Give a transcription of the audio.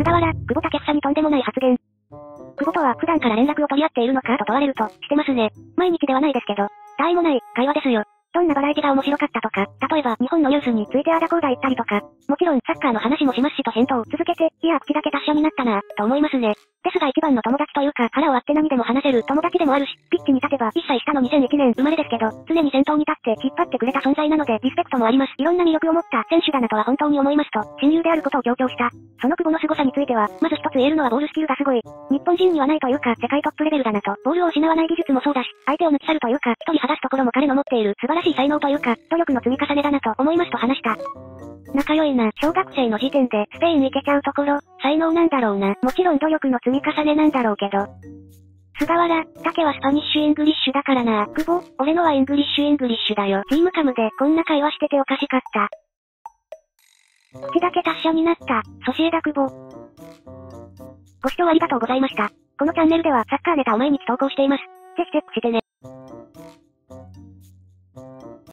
菅原、久保建英にとんでもない発言。久保とは普段から連絡を取り合っているのかと問われると、してますね。毎日ではないですけど、他愛もない、会話ですよ。どんなバラエティが面白かったとか、例えば日本のニュースについてあだこうだ言ったりとか、もちろんサッカーの話もしますしと返答を続けて、いや口だけ達者になったなと思いますね。ですが一番の友達というか、腹を割って何でも話せる友達でもあるし、に立てば、1歳下の2001年生まれですけど、常に先頭に立って引っ張ってくれた存在なので、リスペクトもあります。いろんな魅力を持った選手だなとは本当に思いますと、親友であることを強調した。その久保の凄さについては、まず一つ言えるのはボールスキルがすごい。日本人にはないというか、世界トップレベルだなと、ボールを失わない技術もそうだし、相手を抜き去るというか、一人剥がすところも彼の持っている素晴らしい才能というか、努力の積み重ねだなと思いますと話した。仲良いな。小学生の時点でスペイン行けちゃうところ、才能なんだろうな。もちろん努力の積み重ねなんだろうけど。菅原、タケは Spanish English だからな。久保、俺のは English English だよ。チームカムでこんな会話してておかしかった。口だけ達者になった。ソシエダ久保。ご視聴ありがとうございました。このチャンネルではサッカーネタを毎日投稿しています。ぜひチェックしてね。